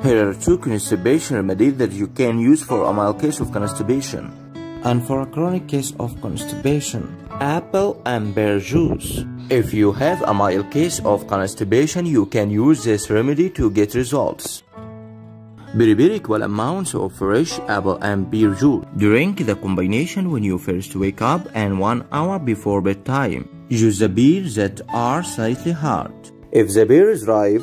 Here are two constipation remedies that you can use for a mild case of constipation. And for a chronic case of constipation, apple and pear juice. If you have a mild case of constipation, you can use this remedy to get results. Prepare equal amounts of fresh apple and pear juice. Drink the combination when you first wake up and one hour before bedtime. Use the beers that are slightly hard. If the beer is ripe,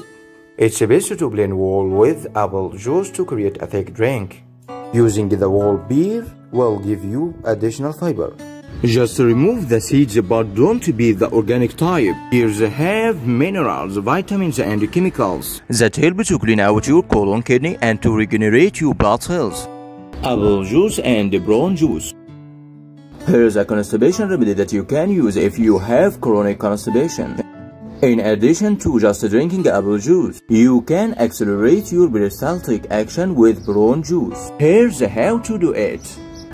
it's best to blend whole with apple juice to create a thick drink. Using the whole beer will give you additional fiber. Just remove the seeds but don't be the organic type. Beers have minerals, vitamins and chemicals that help to clean out your colon kidney and to regenerate your blood cells. Apple juice and brown juice. Here's a constipation remedy that you can use if you have chronic constipation. In addition to just drinking apple juice, you can accelerate your peristaltic action with brown juice. Here's how to do it.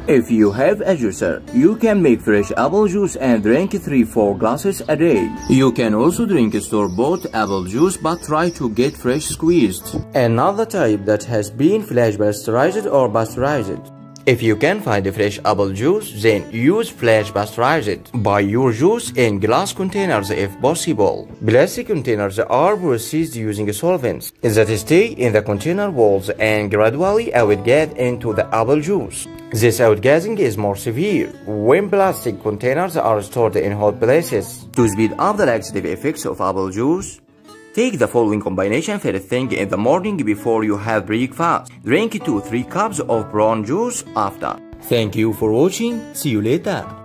If you have a juicer, you can make fresh apple juice and drink 3-4 glasses a day. You can also drink store-bought apple juice but try to get fresh squeezed. Another type that has been flash pasteurized or pasteurized. If you can find fresh apple juice, then use flash pasteurized. Buy your juice in glass containers if possible. Plastic containers are processed using solvents that stay in the container walls and gradually outgas into the apple juice. This outgassing is more severe when plastic containers are stored in hot places. To speed up the laxative effects of apple juice, Take the following combination first thing in the morning before you have breakfast. Drink 2-3 cups of brown juice after. Thank you for watching. See you later.